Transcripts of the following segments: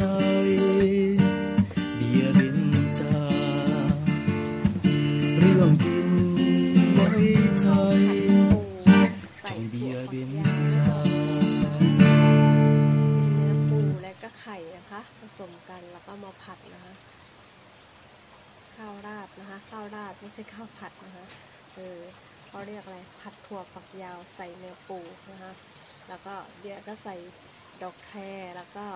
ใจ เบียรินจาเรื่องกินไว้ใจจงเบียรินจาเนื้อปูและก็ไข่นะคะ ผสมกันแล้วก็มาผัดนะคะข้าวราดนะคะข้าวราดไม่ใช่ข้าวผัดนะคะเออเขาเรียกอะไรผัดถั่วฝักยาวใส่เนื้อปูนะคะแล้วก็เบียก็ใส่ดอกแครแล้วก็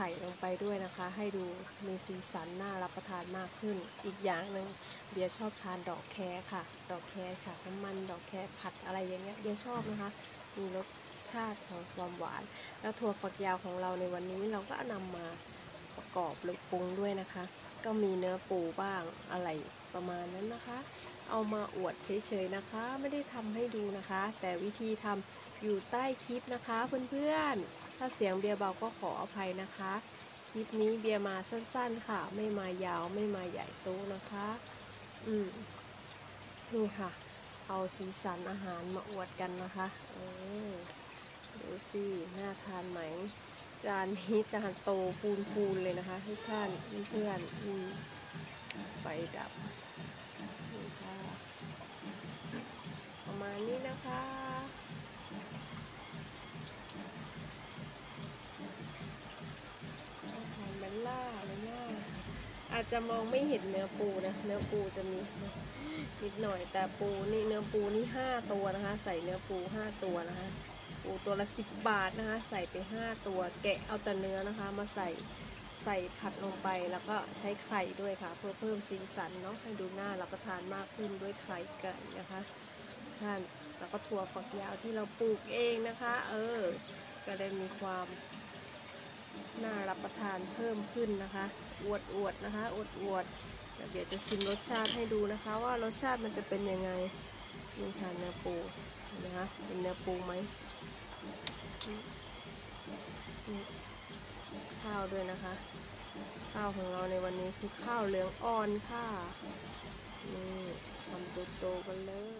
ข่ลงไปด้วยนะคะ ให้ดูมีสีสันน่ารับประทานมากขึ้น อีกอย่างหนึ่งเบียร์ชอบทานดอกแครค่ะ ดอกแครฉาบน้ำมัน ดอกแครผัดอะไรอย่างเงี้ยเบียร์ชอบนะคะ มีรสชาติของความหวาน แล้วถั่วฝักยาวของเราในวันนี้เราก็นำมาประกอบหรือปรุงด้วยนะคะ ก็มีเนื้อปูบ้างอะไร ประมาณนั้นนะคะ เอามาอวดเฉยๆนะคะ ไม่ได้ทำให้ดูนะคะ แต่วิธีทำอยู่ใต้คลิปนะคะเพื่อนๆ ถ้าเสียงเบียร์เบาก็ขออภัยนะคะ คลิปนี้เบียร์มาสั้นๆค่ะ ไม่มายาวไม่มาใหญ่โตนะคะ อืมนี่ค่ะ เอาสีสันอาหารมาอวดกันนะคะเออดูสิน่าทานไหมจานนี้จานโตพูนๆเลยนะคะทุกท่านเพื่อนๆอืม ไฟดับนี่ค่ะประมาณนี้นะคะหารเบลล่าเบลล่าอาจจะมองไม่เห็นเนื้อปูนะ เนื้อปูจะมีนิดหน่อย แต่ปูนี่เนื้อปูนี่ห้าตัวนะคะ ใส่เนื้อปูห้าตัวนะคะ ปูตัวละสิบบาทนะคะ ใส่ไปห้าตัว แกะเอาแต่เนื้อนะคะ มาใส่ ใส่ผัดลงไปแล้วก็ใช้ไข่ด้วยค่ะ เพื่อเพิ่มสีสันเนาะให้ดูน่ารับประทานมากขึ้นด้วยไข่ไก่นะคะท่านแล้วก็ถั่วฝักยาวที่เราปลูกเองนะคะ เออ ก็ได้มีความน่ารับประทานเพิ่มขึ้นนะคะ อวดอวดๆนะคะ อวดอวดๆเดี๋ยวจะชิมรสชาติให้ดูนะคะ ว่ารสชาติมันจะเป็นยังไงนี่ค่ะเนื้อปูนะคะเป็นเนื้อปูไหม ข้าวด้วยนะคะ ข้าวของเราในวันนี้คือข้าวเหลืองอ่อนค่ะ นี่ทำโตๆกันเลย